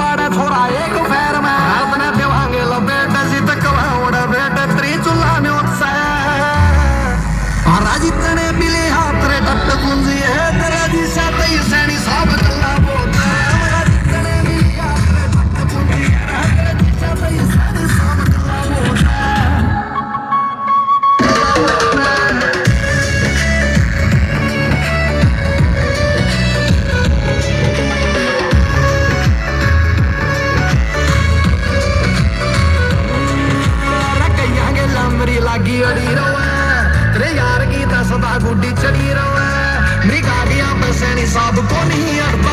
पाड्या थोडा एक फेर मॅ तेव्हा गेला भेट जित कवावड भेट त्रिचुला न्योत्साह राजितने ਲੱਗੀ ਅੜੀ ਰਵੇ ਤੇਰੇ ਯਾਰ ਕੀ ਦੱਸਦਾ ਗੁੱਡੀ ਚੜੀ ਰਵੇ ਮੇਰੀ ਕਾਗਿਆ ਪੈਸੇ ਨਹੀਂ ਸਾਬ ਕੋ ਨਹੀਂ ਅੜਦਾ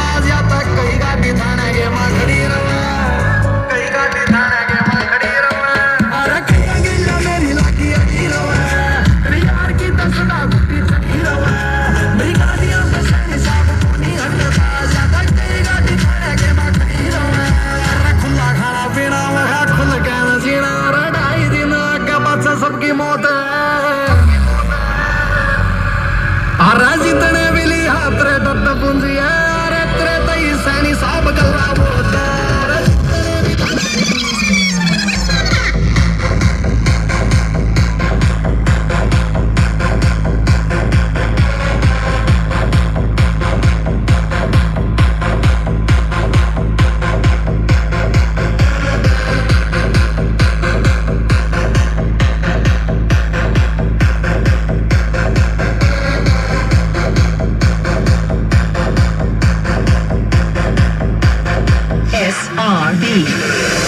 की मौत है। और राज़ी तने भी लिया तेरे दत्त पूंजी है। Three.